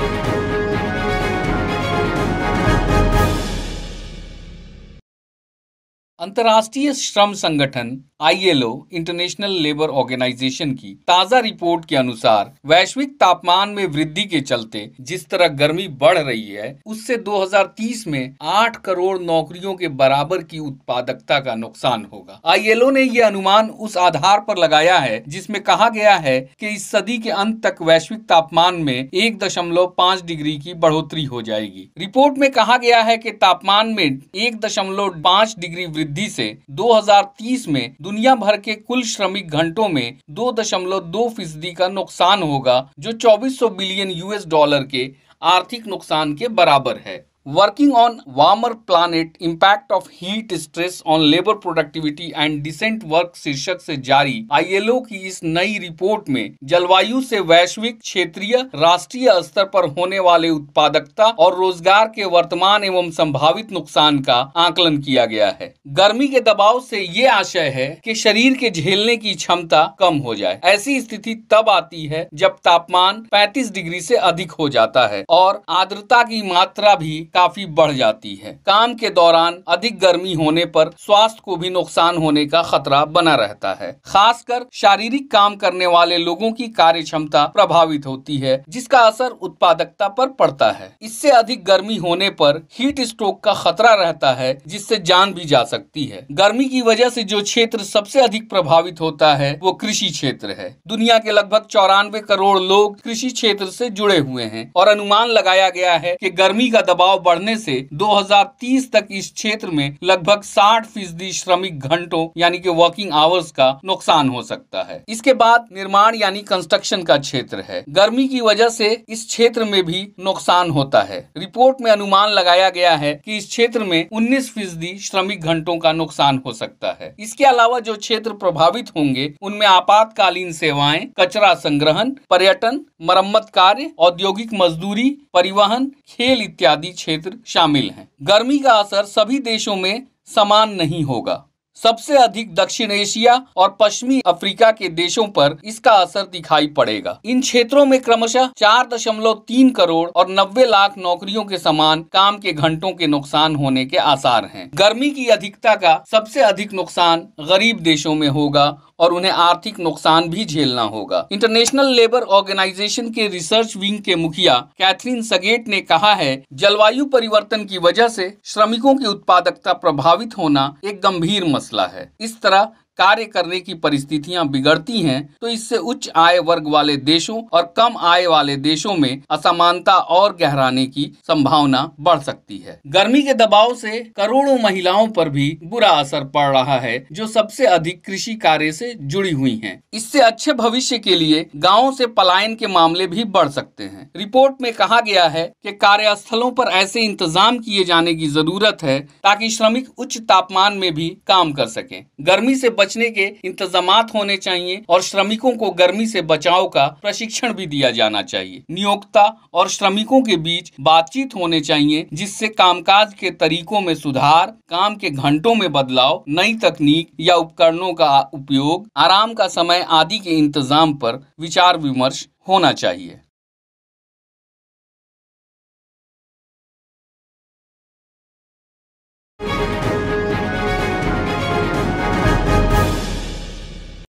Thank you. अंतर्राष्ट्रीय श्रम संगठन आईएलओ इंटरनेशनल लेबर ऑर्गेनाइजेशन की ताज़ा रिपोर्ट के अनुसार, वैश्विक तापमान में वृद्धि के चलते जिस तरह गर्मी बढ़ रही है, उससे 2030 में 8 करोड़ नौकरियों के बराबर की उत्पादकता का नुकसान होगा। आईएलओ ने यह अनुमान उस आधार पर लगाया है, जिसमें कहा गया है कि इस सदी के अंत तक वैश्विक तापमान में एक दशमलव पाँच डिग्री की बढ़ोतरी हो जाएगी। रिपोर्ट में कहा गया है की तापमान में एक दशमलव पाँच डिग्री वृद्धि से 2030 में दुनिया भर के कुल श्रमिक घंटों में दो दशमलव दो फ़ीसदी का नुकसान होगा, जो 2400 बिलियन यूएस डॉलर के आर्थिक नुकसान के बराबर है। Working on warmer planet impact of heat stress on labour productivity and decent work शीर्षक से जारी। आईएलओ की इस नई रिपोर्ट में जलवायु से वैश्विक क्षेत्रीय, राष्ट्रीय स्तर पर होने वाले उत्पादकता और रोज़गार के वर्तमान एवं संभावित नुकसान का आकलन किया गया है। गर्मी के दबाव से ये आशय है कि शरीर के झेलने की क्षमता कम हो जाए। ऐसी स्थिति तब आती है जब तापमान 35 डिग्री से अधिक हो जाता है और आर्द्रता की मात्रा भी काफ़ी बढ़ जाती है। काम के दौरान अधिक गर्मी होने पर स्वास्थ्य को भी नुकसान होने का खतरा बना रहता है। खासकर शारीरिक काम करने वाले लोगों की कार्य क्षमता प्रभावित होती है, जिसका असर उत्पादकता पर पड़ता है। इससे अधिक गर्मी होने पर हीट स्ट्रोक का खतरा रहता है, जिससे जान भी जा सकती है। गर्मी की वजह से जो क्षेत्र सबसे अधिक प्रभावित होता है, वो कृषि क्षेत्र है। दुनिया के लगभग चौरानवे करोड़ लोग कृषि क्षेत्र से जुड़े हुए हैं और अनुमान लगाया गया है कि गर्मी का दबाव बढ़ने से 2030 तक इस क्षेत्र में लगभग 60 फ़ीसदी श्रमिक घंटों, यानी कि वर्किंग आवर्स का नुकसान हो सकता है। इसके बाद निर्माण, यानी कंस्ट्रक्शन का क्षेत्र है। गर्मी की वजह से इस क्षेत्र में भी नुकसान होता है। रिपोर्ट में अनुमान लगाया गया है कि इस क्षेत्र में 19 फ़ीसदी श्रमिक घंटों का नुकसान हो सकता है। इसके अलावा जो क्षेत्र प्रभावित होंगे, उनमें आपातकालीन सेवाएँ, कचरा संग्रहण, पर्यटन, मरम्मत कार्य, औद्योगिक मजदूरी, परिवहन, खेल इत्यादि क्षेत्र क्षेत्र शामिल हैं। गर्मी का असर सभी देशों में समान नहीं होगा। सबसे अधिक दक्षिण एशिया और पश्चिमी अफ्रीका के देशों पर इसका असर दिखाई पड़ेगा इन क्षेत्रों में क्रमशः चार दशमलव तीन करोड़ और नब्बे लाख नौकरियों के समान काम के घंटों के नुकसान होने के आसार हैं। गर्मी की अधिकता का सबसे अधिक नुकसान गरीब देशों में होगा और उन्हें आर्थिक नुकसान भी झेलना होगा इंटरनेशनल लेबर ऑर्गेनाइजेशन के रिसर्च विंग के मुखिया कैथरीन सगेट ने कहा है, जलवायु परिवर्तन की वजह से श्रमिकों की उत्पादकता प्रभावित होना एक गंभीर मसला है। इस तरह कार्य करने की परिस्थितियाँ बिगड़ती हैं तो इससे उच्च आय वर्ग वाले देशों और कम आय वाले देशों में असमानता और गहराने की संभावना बढ़ सकती है। गर्मी के दबाव से करोड़ों महिलाओं पर भी बुरा असर पड़ रहा है, जो सबसे अधिक कृषि कार्य से जुड़ी हुई हैं। इससे अच्छे भविष्य के लिए गाँव से पलायन के मामले भी बढ़ सकते हैं। रिपोर्ट में कहा गया है कि कार्यस्थलों पर ऐसे इंतज़ाम किए जाने की ज़रूरत है, ताकि श्रमिक उच्च तापमान में भी काम कर सके। गर्मी से बच बचने के इंतज़ाम होने चाहिए और श्रमिकों को गर्मी से बचाव का प्रशिक्षण भी दिया जाना चाहिए। नियोक्ता और श्रमिकों के बीच बातचीत होने चाहिए, जिससे कामकाज के तरीकों में सुधार, काम के घंटों में बदलाव, नई तकनीक या उपकरणों का उपयोग, आराम का समय आदि के इंतज़ाम पर विचार विमर्श होना चाहिए।